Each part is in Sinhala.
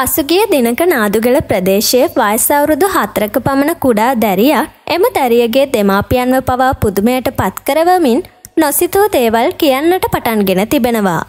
පසුගිය දිනක නාදුගල ප්‍රදේශයේ වයස අවුරුදු හතරක පමණ කුඩා දැරියක් එම දැරියගේ දෙමාපියන්ව පවා පුදුමයට පත් කරවමින් නොසිතූ දේවල් කියන්නට පටන්ගෙන තිබෙනවා.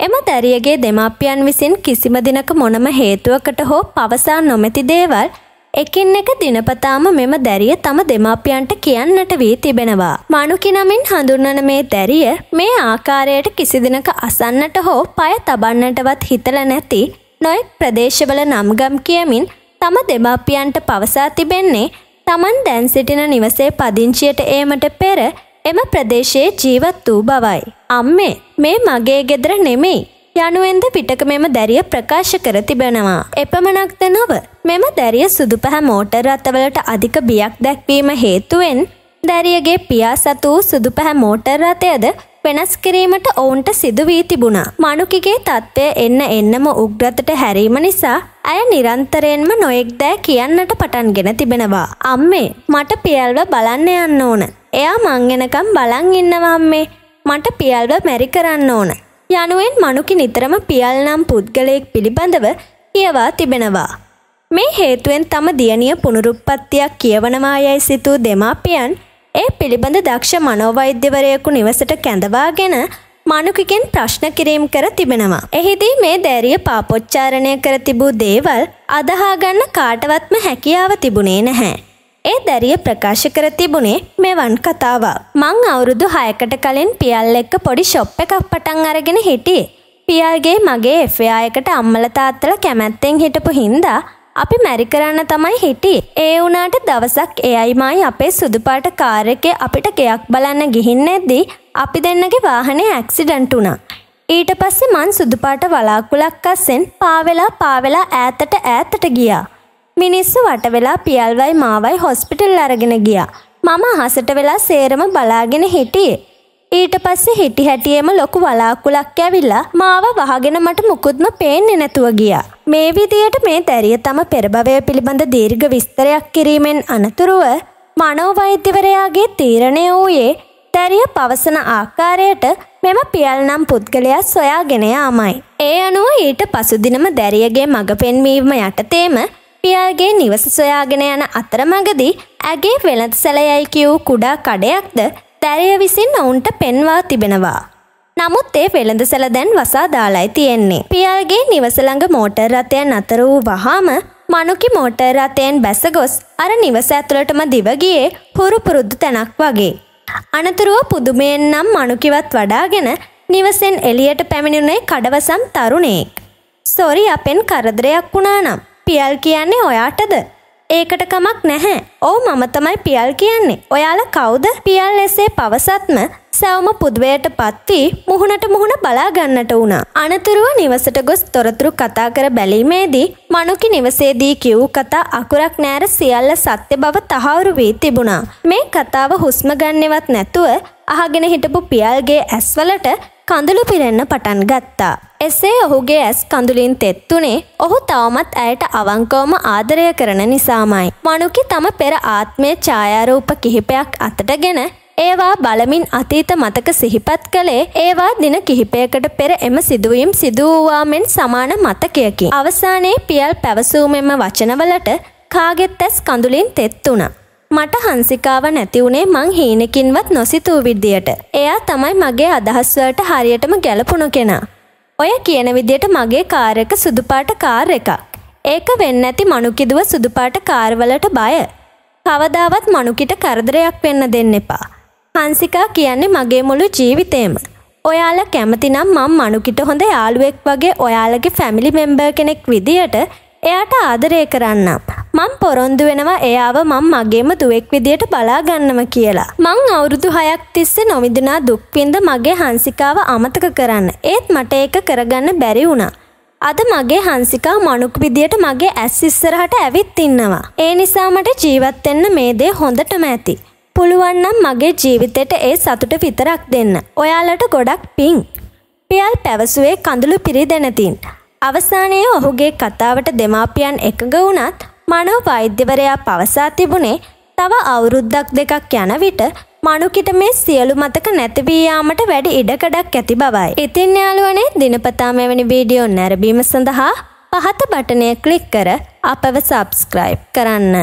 එම දැරියගේ දෙමාපියන් විසින් කිසිම දිනක මොනම හේතුවකට හෝ පවසා නොමැති දේවල් එකින් එක දිනපතාම මෙම දැරිය තම දෙමාපියන්ට කියන්නට වී තිබෙනවා. මනුකි නමින් හඳුන්වන මේ දැරිය මේ ආකාරයට කිසි දිනක අසන්නට හෝ පය තබන්නටවත් හිතල නැති නොයෙක් ප්‍රදේශවල නම්ගම් කියමින් තම දෙමාපියන්ට පවසා තිබෙන්නේ තමන් දැන් සිටින නිවසේ පදිංචියට ඒමට පෙර එම ප්‍රදේශයේ ජීවත් වූ බවයි. අම්මේ මේ මගේ ගෙදර නෙමෙයි යනුවෙන්ද පිටක මෙම දැරිය ප්‍රකාශ කර තිබෙනවා. එපමණක්ද නොව මෙම දැරිය සුදු පැහැ මෝටර් රථවලට අධික බියක් දැක්වීම හේතුවෙන් දැරියගේ පියා සතු වූ සුදු පැහැ මෝටර් රථයද වෙනස් කිරීමට ඔවුන්ට සිදු වී තිබුණා. මනුකිගේ තත්ත්වය එන්න එන්නම උග්‍රතට හැරීම නිසා ඇය නිරන්තරයෙන්ම නොයෙක් දෑ කියන්නට පටන්ගෙන තිබෙනවා. අම්මේ මට පියල්ව බලන්න යන්න ඕන. එයා මං එනකම් බලන් ඉන්නවා අම්මේ. මට පියල්ව මැරි කරන්න ඕන. යනුවෙන් මනුකි නිතරම පියල් නම් පුද්ගලයෙක් පිළිබඳව කියවා තිබෙනවා. මේ හේතුවෙන් තම දියණිය පුනරුත්පත්තියක් කියවනවා යයි සිතූ දෙමාපියන් ඒ පිළිබඳ දක්ෂ මනෝවෛද්‍යවරයෙකු නිවසට කැඳවාගෙන මනුකිගෙන් ප්‍රශ්න කිරීම් කර තිබෙනවා. එහිදී මේ දැරිය පාපොච්චාරණය කර තිබූ දේවල් අදහාගන්න කාටවත්ම හැකියාව තිබුණේ නැහැ. ඒ දැරිය ප්‍රකාශ කර තිබුණේ මෙවන් කතාවක්. මං අවුරුදු හයකට කලින් පියල් එක්ක පොඩි ෂොප් එකක් පටන් අරගෙන හිටියේ. පියල්ගේ මගේ එෆයා එකට අම්මල තාත්තල කැමැත්තෙන් හිටපු හින්දා අපි මැරි කරන්න තමයි හිටියේ. ඒ වුණාට දවසක් එයයි මයි අපේ සුදුපාට කාර් එකේ අපිට ගෙයක් බලන්න ගිහින් නැද්දී අපි දෙන්නගේ වාහනේ ඇක්සිඩන්ට් වුණා. ඊට පස්සේ මං සුදුපාට වලාකුලක් අස්සෙන් පාවෙලා පාවෙලා ඈතට ඈතට ගියා. මිනිස්සු වට වෙලා පියල්වයි මාවයි හොස්පිටල් අරගෙන ගියා. මම අහසට වෙලා සේරම බලාගෙන හිටියේ. ඊට පස්සේ හිටි හැටියේම ලොකු වලාකුලක් ඇවිල්ලා මාව වහගෙන මට මුකුත්ම පේන්නේ නැතුව ගියා. මේ විදියට මේ දැරිය තම පෙරභවය පිළිබඳ දීර්ඝ විස්තරයක් කිරීමෙන් අනතුරුව මනෝවෛද්‍යවරයාගේ තීරණය වූයේ දැරිය පවසන ආකාරයට මෙම පියල් නම් පුද්ගලයා සොයාගෙන යාමයි. ඒ අනුව ඊට පසුදිනම දැරියගේ මඟ පෙන්වීම යටතේම පියාගේ නිවස සොයාගෙන යන අතරමඟදී ඇගේ වෙළඳ සැලයයි කියූ කුඩා කඩයක්ද දැරිය විසින් ඔවුන්ට පෙන්වා තිබෙනවා. නමුත් ඒ වෙළඳ සැල දැන් වසා දාලයි තියෙන්නේ. පියාගේ නිවස ළඟ මෝටර් රථය නතර වූ වහාම මනුකි මෝටර් රථයෙන් බැස ගොස් අර නිවස ඇතුළටම දිව ගියේ හුරු පුරුදු තැනක් වගේ. අනතුරුව පුදුමයෙන් නම් මනුකිවත් වඩාගෙන නිවසෙන් එළියට පැමිණුනේ කඩවසම් තරුණයෙක්. සොරි අපෙන් කරදරයක් වුණා නම් පියල් කියන්නේ ඔයාටද? ඒකට කමක් නැහැ. ඔව් මම තමයි පියල් කියන්නේ. ඔයාලා කවුද? පියල් එසේ පවසත්ම සැවම පුද්වයට පත් වී මුහුණට මුහුණ බලා ගන්නට වුණා. අනතුරුව නිවසට ගොස් තොරතුරු කතා කර බැලීමේදී මනුකි නිවසේදී කිව් කතා අකුරක් නෑර සියල්ල සත්‍ය බව තහවුරු වී තිබුණා. මේ කතාව හුස්ම ගන්නෙවත් නැතුව අහගෙන හිටපු පියල්ගේ ඇස්වලට කඳුළු පිරෙන්න පටන් ගත්තා. එසේ ඔහුගේ ඇස් කඳුලින් තෙත්තුනේ ඔහු තවමත් ඇයට අවංකවම ආදරය කරන නිසාමයි. මනුකි තම පෙර ආත්මය ඡායාරූප කිහිපයක් අතටගෙන ඒවා බලමින් අතීත මතක සිහිපත් කළේ ඒවා දින කිහිපයකට පෙර එම සිදුවීම් සිදුවූවා මෙන් සමාන මතකයකි. අවසානයේ පියල් පැවසූ මෙම වචනවලට කාගෙත් ඇස් කඳුලින් තෙත්තුණා. මට හංසිකාව නැති වුණේ මං හීනකින්වත් නොසිතූ විදියට. එයා තමයි මගේ අදහස්වලට හරියටම ගැලපුණු කෙනා. ඔය කියන විදියට මගේ කාර් එක සුදුපාට කාර් එකක්. ඒක වෙන්න ඇති මනුකිදුව සුදුපාට කාර්වලට බය. කවදාවත් මනුකිට කරදරයක් වෙන්න දෙන්න එපා. හංසිකා කියන්නේ මගේ මුළු ජීවිතේම. ඔයාලා කැමතිනම් මම මනුකිට හොඳ යාළුවෙක් වගේ ඔයාලගේ ෆැමිලි මෙම්බර් කෙනෙක් විදියට එයාට ආදරය කරන්නම්. මං පොරොන්දු වෙනවා එයාව මං මගේම දුවෙක් විදියට බලා ගන්නම කියලා. මං අවුරුදු හයක් තිස්සේ නොවිදනා දුක්වින්ද මගේ හංසිකාව අමතක කරන්න. ඒත් මට ඒක කරගන්න බැරි වුණා. අද මගේ හංසිකා මනුක් විදියට මගේ ඇස් ඉස්සරහට ඇවිත් ඉන්නවා. ඒ නිසා මට ජීවත් වෙන්න මේ දේ හොඳටම ඇති. පුළුවන් නම් මගේ ජීවිතේට ඒ සතුට විතරක් දෙන්න. ඔයාලට ගොඩක් පිං. පියල් පැවසුවේ කඳුළු පිරිදෙනතින්. අවසානයේ ඔහුගේ කතාවට දෙමාපියන් එකඟ වුණත් මනෝ වෛද්‍යවරයා පවසා තිබුණේ තව අවුරුද්දක් දෙකක් යන විට මනුකිට මේ සියලු මතක නැතිවී යාමට වැඩි ඉඩකඩක් ඇති බවයි. ඉතින් යාළුවනේ දිනපතා මෙවැනි වීඩියෝ නැරඹීම සඳහා පහත බටනය ක්ලික් කර අපව සබස්ක්‍රයිබ් කරන්න.